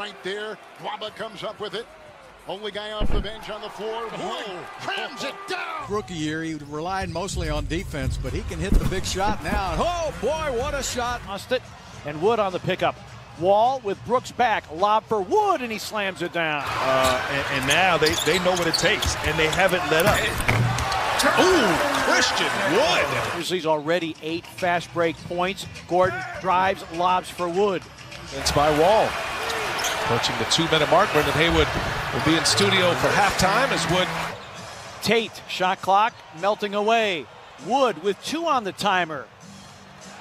right there. Nwaba comes up with it. Only guy off the bench on the floor. Whoa! crams it down. Rookie year, he relied mostly on defense, but he can hit the big shot now. Oh boy, what a shot! Lost it, and Wood on the pickup. Wall with Brooks back, lob for Wood, and he slams it down. Uh, and, and, now they, they know what it takes, and they haven't let up. Ooh, Christian Wood. He's already eight fast break points. Gordon drives, lobs for Wood. It's by Wall. Approaching the two-minute mark, Brendan Haywood will be in studio for halftime as Wood. Tate, shot clock melting away. Wood with two on the timer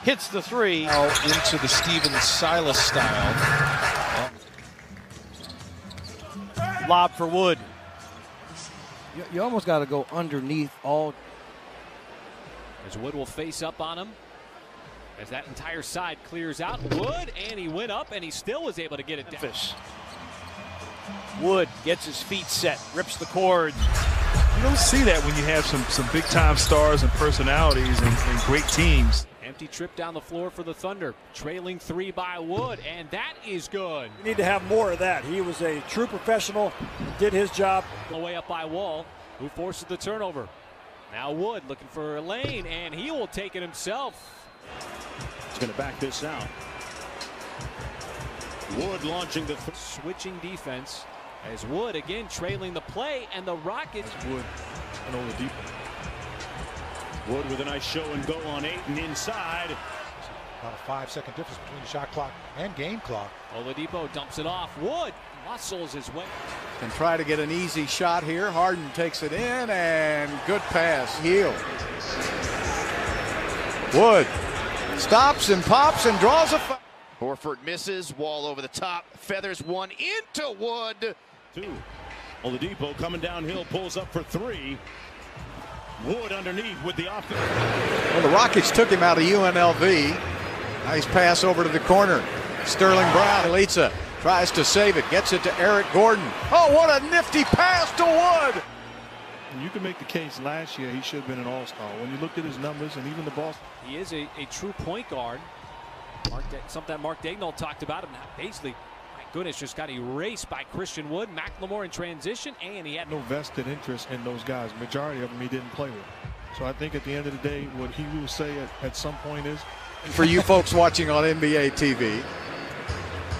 hits the three. Now into the Stephen Silas style. Lob for Wood. You, you almost got to go underneath all. As Wood will face up on him. As that entire side clears out. Wood, and he went up, and he still was able to get it down. Wood gets his feet set, rips the cord. You don't see that when you have some, some big time stars and personalities and, and great teams. Empty trip down the floor for the Thunder. Trailing three by Wood, and that is good. We need to have more of that. He was a true professional, did his job. The way up by Wall, who forces the turnover. Now Wood looking for a lane, and he will take it himself. He's going to back this out. Wood launching the switching defense as Wood again trailing the play, and the Rockets. Wood and Oladipo. Wood with a nice show and go on eight and inside. About a five second difference between the shot clock and game clock. Oladipo dumps it off. Wood muscles his way. And try to get an easy shot here. Harden takes it in and good pass. Heel. Wood stops and pops and draws a foul. Horford misses. Wall over the top. Feathers one into Wood. Two. Oladipo coming downhill, pulls up for three. Wood underneath with the offense. Well, the Rockets took him out of UNLV. Nice pass over to the corner. Sterling Brown, Elitza tries to save it, gets it to Eric Gordon. Oh, what a nifty pass to Wood! And you can make the case last year he should have been an all-star. When you looked at his numbers and even the ball. He is a, a true point guard. Mark, something that Mark Daigneault talked about him. Basically, my goodness, just got erased by Christian Wood. McLemore in transition, and he had no vested interest in those guys. Majority of them he didn't play with. So I think at the end of the day, what he will say at, at some point is. For you folks watching on NBA TV,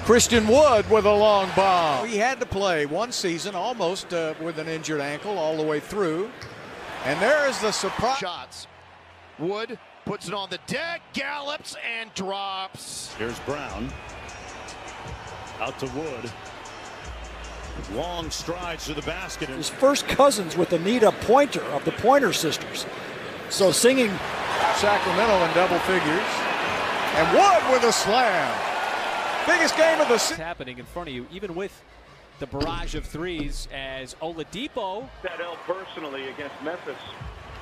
Christian Wood with a long bomb. He had to play one season almost uh, with an injured ankle all the way through. And there is the surprise. Shots. Wood puts it on the deck, gallops, and drops. Here's Brown. Out to Wood. Long strides to the basket. His first cousins with Anita Pointer of the Pointer Sisters. So singing Sacramento in double figures. And Wood with a slam. Biggest game of the season. happening in front of you, even with the barrage of threes as Oladipo. That L personally against Memphis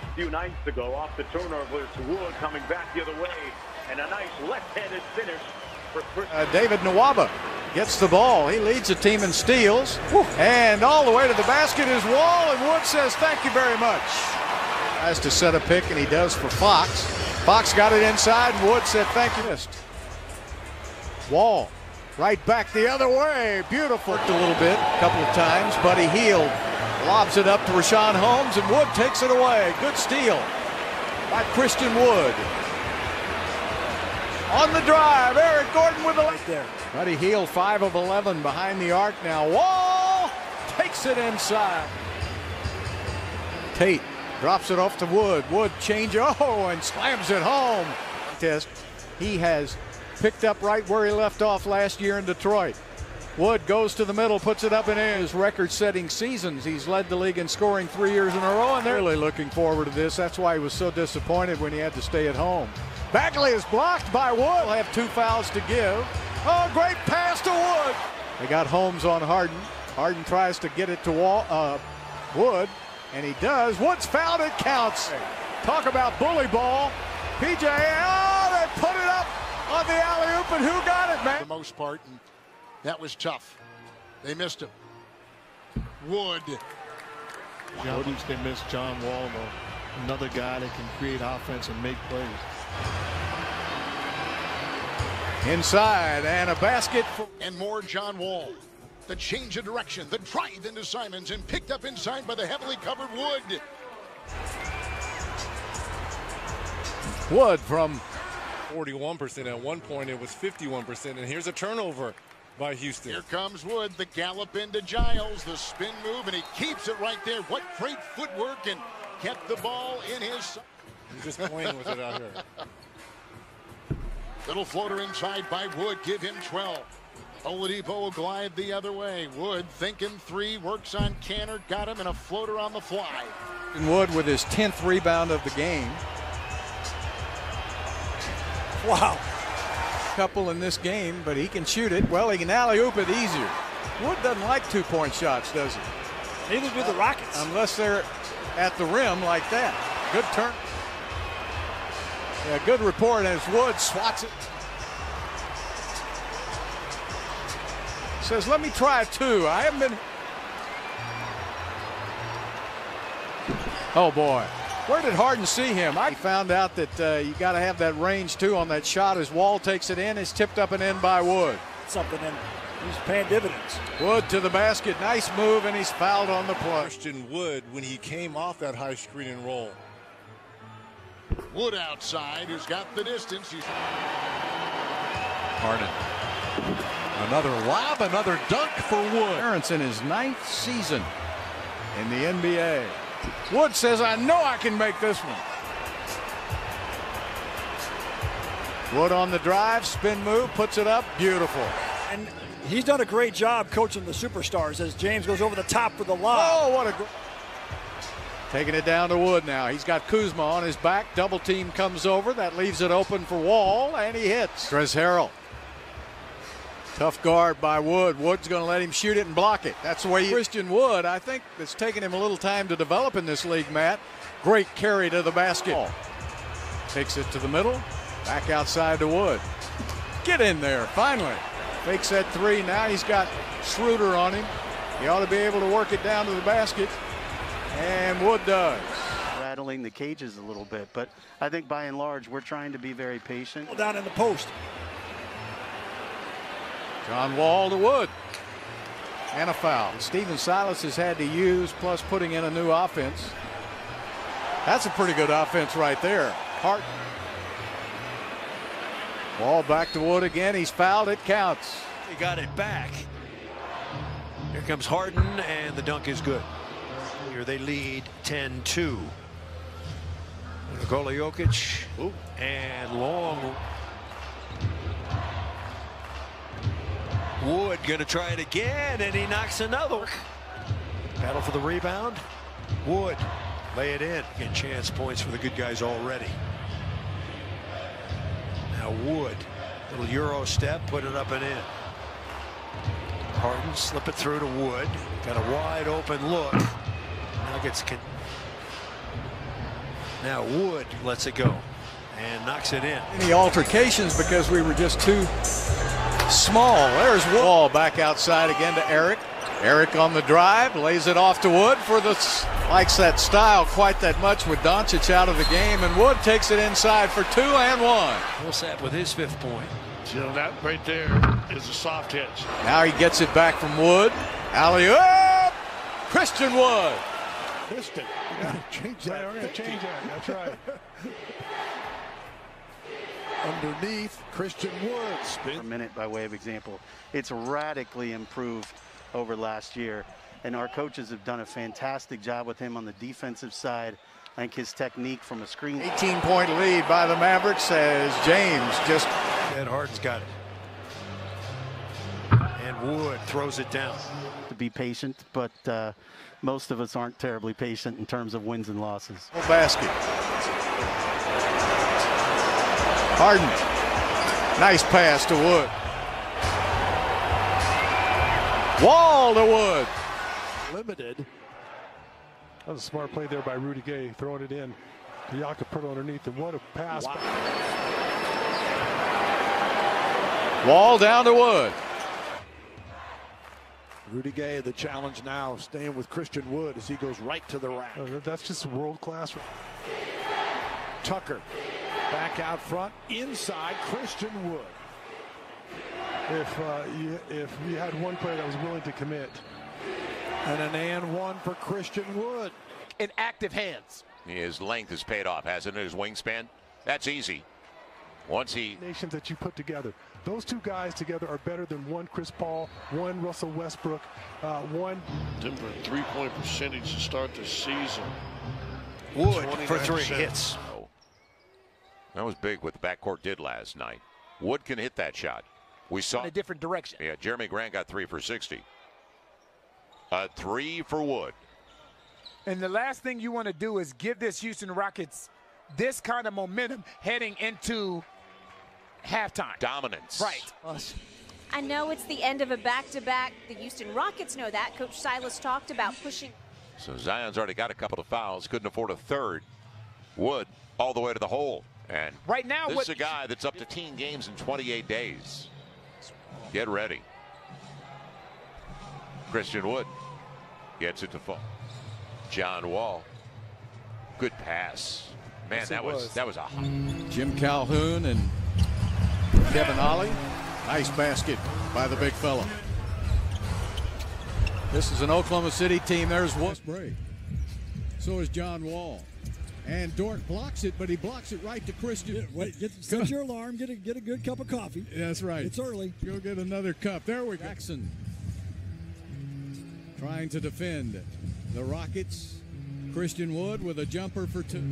a few nights ago off the turnover to Wood coming back the other way. And a nice left-handed finish for Chris. Uh, David Nwaba gets the ball. He leads the team in steals. Whew. And all the way to the basket is Wall, and Wood says thank you very much. Has to set a pick, and he does for Fox. Fox got it inside, and Wood said thank you. Wall right back the other way. Beautiful. Worked a little bit, a couple of times. Buddy Hield lobs it up to Richaun Holmes, and Wood takes it away. Good steal by Christian Wood. On the drive, Eric Gordon with the right there. Buddy Hield, 5 of 11 behind the arc now. Wall takes it inside. Tate drops it off to Wood. Wood change, oh, and slams it home. Test. He has picked up right where he left off last year in Detroit. Wood goes to the middle, puts it up and in his record-setting seasons. He's led the league in scoring three years in a row, and they're really looking forward to this. That's why he was so disappointed when he had to stay at home. Bagley is blocked by Wood. He'll have two fouls to give. Oh, great pass to Wood. They got Holmes on Harden. Harden tries to get it to Wall, uh, Wood, and he does. Wood's fouled. It counts. Talk about bully ball. PJ, oh, they put it up on the alley oop, and who got it, man? For the most part, and that was tough. They missed him. Wood. Notice they missed John Wall, though. Another guy that can create offense and make plays. Inside and a basket for And more John Wall. The change of direction, the drive into Simons, and picked up inside by the heavily covered Wood. Wood from 41%. At one point, it was 51%. And here's a turnover by Houston. Here comes Wood, the gallop into Giles, the spin move, and he keeps it right there. What great footwork and kept the ball in his. He's just playing with it out here. Little floater inside by Wood, give him 12. Oladipo will glide the other way. Wood thinking three, works on Kanter, got him, and a floater on the fly. And Wood with his 10th rebound of the game. Wow. Couple in this game, but he can shoot it. Well, he can alley oop it easier. Wood doesn't like two point shots, does he? Neither do the Rockets. Unless they're at the rim like that. Good turn. Yeah, good report as Wood swats it. Says, let me try two. I haven't been. Oh boy. Where did Harden see him? I found out that uh, you got to have that range too on that shot as Wall takes it in. It's tipped up and in by Wood. Something in. He's paying dividends. Wood to the basket. Nice move, and he's fouled on the play. Christian Wood, when he came off that high screen and roll. Wood outside, who's got the distance. He's Harden. Another lob, another dunk for Wood. Terrence in his ninth season in the NBA. Wood says, I know I can make this one. Wood on the drive, spin move, puts it up, beautiful. And he's done a great job coaching the superstars as James goes over the top for the lob. Oh, what a gr- Taking it down to Wood now. He's got Kuzma on his back. Double team comes over. That leaves it open for Wall, and he hits. Chris Harrell. Tough guard by Wood. Wood's going to let him shoot it and block it. That's the way you, Christian Wood, I think, it's taken him a little time to develop in this league, Matt. Great carry to the basket. Oh. Takes it to the middle. Back outside to Wood. Get in there, finally. Fakes that three. Now he's got Schroeder on him. He ought to be able to work it down to the basket. And Wood does. Rattling the cages a little bit, but I think by and large, we're trying to be very patient. Down in the post. John Wall to Wood. And a foul. Stephen Silas has had to use, plus putting in a new offense. That's a pretty good offense right there. Hart. Wall back to Wood again. He's fouled. It counts. He got it back. Here comes Harden, and the dunk is good. Here they lead 10-2. Nikola Jokic and long. Wood going to try it again, and he knocks another. Battle for the rebound. Wood lay it in. Get chance points for the good guys already. Now Wood, little Euro step, put it up and in. Harden slip it through to Wood. Got a wide open look. Nuggets can. Now Wood lets it go and knocks it in. Any altercations because we were just too small. There's Wall back outside again to Eric. Eric on the drive, lays it off to Wood for the likes that style quite that much with Doncic out of the game, and Wood takes it inside for two and one. Millsap with his fifth point. So that right there is a soft hit. Now he gets it back from Wood. Alley up, Christian Wood. Missed it. You gotta change that. We're gonna change that. That's right. Underneath, Christian Wood. A minute by way of example. It's radically improved over last year. And our coaches have done a fantastic job with him on the defensive side. I think his technique from a screen. 18 point lead by the Mavericks as James just. Ed Harden's got it. And Wood throws it down. To be patient, but uh, most of us aren't terribly patient in terms of wins and losses. Basket. Harden. Nice pass to Wood. Wall to Wood. Limited. That was a smart play there by Rudy Gay, throwing it in. Yaka put it underneath, and what a pass. Wall down to Wood. Rudy Gay, the challenge now, staying with Christian Wood as he goes right to the rack. Uh, that's just world class. Tucker back out front, inside Christian Wood. if uh, you, if we had one player that was willing to commit. And an and one for Christian Wood. In active hands. His length has paid off, hasn't it? His wingspan. That's easy. Once he nations that you put together, those two guys together are better than one Chris Paul, one Russell Westbrook, uh, one Denver three-point percentage to start the season. Wood for three hits. That was big what the backcourt did last night. Wood can hit that shot. We saw In a different direction. Yeah, Jerami Grant got three for 60. A three for Wood. And the last thing you want to do is give this Houston Rockets this kind of momentum heading into halftime. Dominance. Right. I know it's the end of a back-to-back. The Houston Rockets know that. Coach Silas talked about pushing. So Zion's already got a couple of fouls, couldn't afford a third. Wood all the way to the hole. And right now, this what- is a guy that's up to teen games in 28 days. Get ready. Christian Wood gets it to fall. John Wall. Good pass. Man, Yes, that was, was. that was a Jim Calhoun and Kevin Ollie. Nice basket by the big fella. This is an Oklahoma City team. There's one. break. So is John Wall. And Dort blocks it, but he blocks it right to Christian. Wait, get, set your alarm. Get a get a good cup of coffee. That's right. It's early. Go get another cup. There we go. Jackson trying to defend the Rockets. Christian Wood with a jumper for two.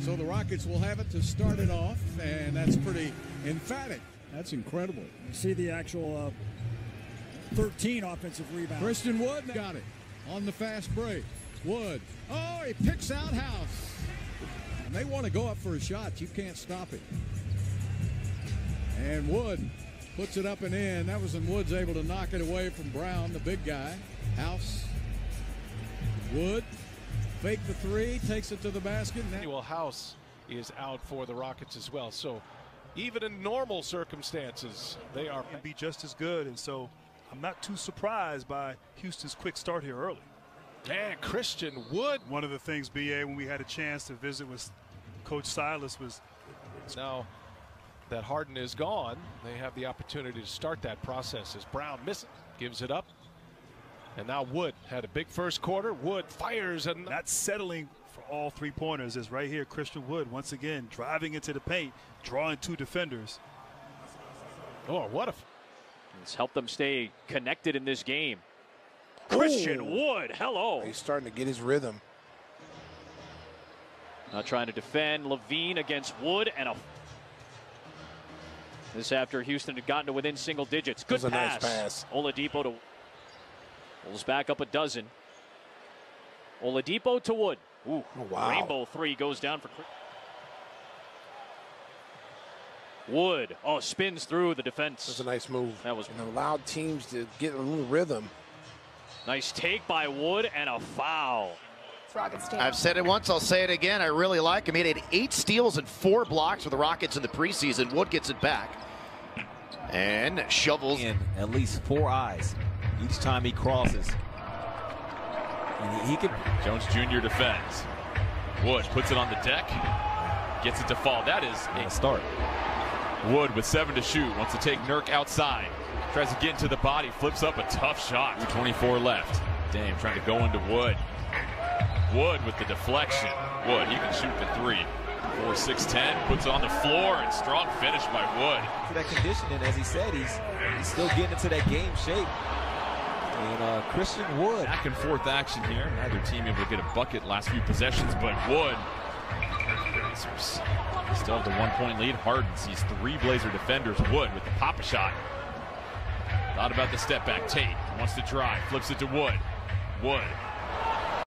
So the Rockets will have it to start it off, and that's pretty emphatic. That's incredible. You see the actual uh, 13 offensive rebounds. Christian Wood got it on the fast break. Wood. Oh, he picks out House. And they want to go up for a shot. You can't stop it. And Wood puts it up and in. That was when Wood's able to knock it away from Brown, the big guy. House. Wood. Fake the three, takes it to the basket. Now Danuel House is out for the Rockets as well. So even in normal circumstances, they are and be just as good. And so I'm not too surprised by Houston's quick start here early. Man, Christian Wood. One of the things, BA, when we had a chance to visit with Coach Silas was now that Harden is gone, they have the opportunity to start that process as Brown misses, gives it up. And now Wood had a big first quarter. Wood fires and not settling for all three pointers is right here. Christian Wood once again driving into the paint, drawing two defenders. Oh, what a It's helped them stay connected in this game. Christian Wood, hello. He's starting to get his rhythm. Not trying to defend. LaVine against Wood and a. This after Houston had gotten to within single digits. Good a nice pass. pass. Oladipo to. Pulls back up a dozen. Oladipo to Wood. Ooh, Oh, wow. rainbow three goes down for. Wood. Oh, spins through the defense. That's a nice move. That was and allowed teams to get a little rhythm. nice take by Wood and a foul. I've said it once, I'll say it again. I really like him. He had eight steals and four blocks for the Rockets in the preseason. Wood gets it back. And shovels. In at least four eyes each time he crosses. And he, he could. Jones Jr. defends. Wood puts it on the deck. Gets it to fall. That is a start. Wood with seven to shoot. Wants to take Nurk outside. Tries to get into the body. Flips up a tough shot. 24 left. Dame trying to go into Wood. Wood with the deflection. Wood, he can shoot the three. 4 6 10. Puts on the floor. And strong finish by Wood. For that conditioning, as he said, he's he's still getting into that game shape. And uh, Christian Wood. Back and forth action here. Neither team able to get a bucket last few possessions, but Wood still have the one point lead. Harden sees three Blazer defenders. Wood with the pop a shot. Thought about the step back. Tate wants to drive, flips it to Wood. Wood